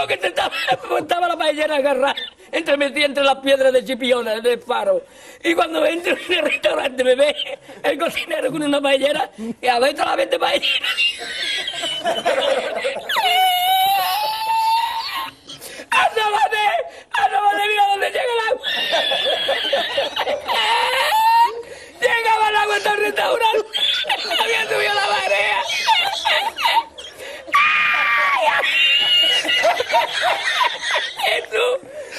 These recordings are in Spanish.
porque se estaba, estaba la paellera agarrada entre metí entre las piedras de Chipiona, del faro. Y cuando entro en el restaurante me ve el cocinero con una paellera y a ver la vende paellera. ¡Asómate! ¡Asómate! ¡Mira dónde llega el agua! Llegaba el agua hasta el restaurante. Había subido la marea. ¡Jesús!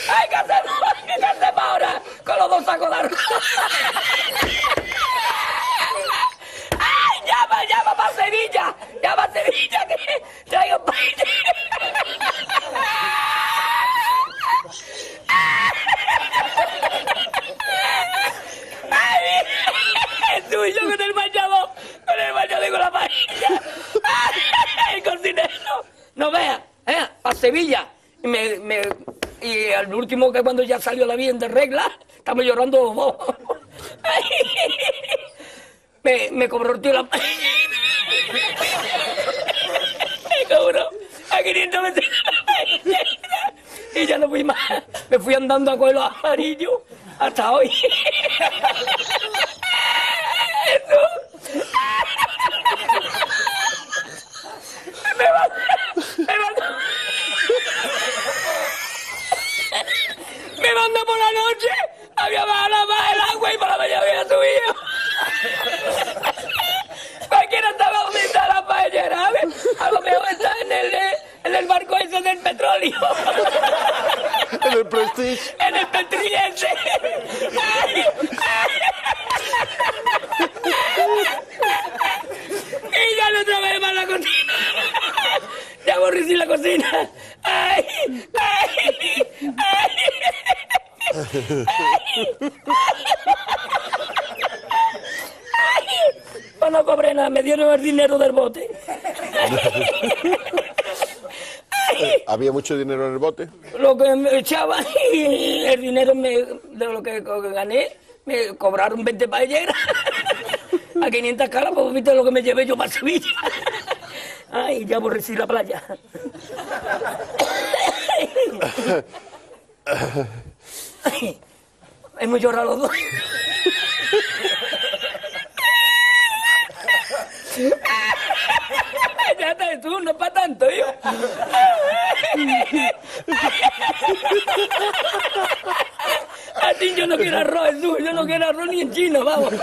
¡Hay que hacer, hay que hacer ahora! Con los dos sacos de arroz. ¡Ay, llama, llama para Sevilla! ¡Llama Sevilla traigo ¡Ay! Jesús, yo con el el y la. ¡Ay, el cocinero! No vea. A Sevilla. Y me, me, y al último que cuando ya salió la bien de regla, estamos llorando me, me cobró el tío la... Me cobró a 500 veces Y ya no fui más. Me fui andando a con los hasta hoy. Eso. Me va, me va, por la noche, había bajado más el agua y por la mañana había subido. Cualquiera estaba está la paellera. A lo mejor está en el, en el barco ese del petróleo. En el Prestige. En el petriense. Y ya no trabajé más la cocina. Ya aborrecí la cocina. Ay, ay, ay. Pues no cobré nada, me dieron el dinero del bote. ¿Había mucho dinero en el bote? Lo que me echaban y el dinero me- de lo que gané, me cobraron 20 paelleras. A 500 caras, pues viste lo que me llevé yo para Sevilla. Ay, ya aborrecí la playa. Ay, hemos llorado los dos. Ya está, tú, no es para tanto, yo. A ti yo no quiero arroz, Jesús, yo no quiero arroz ni en chino, vamos.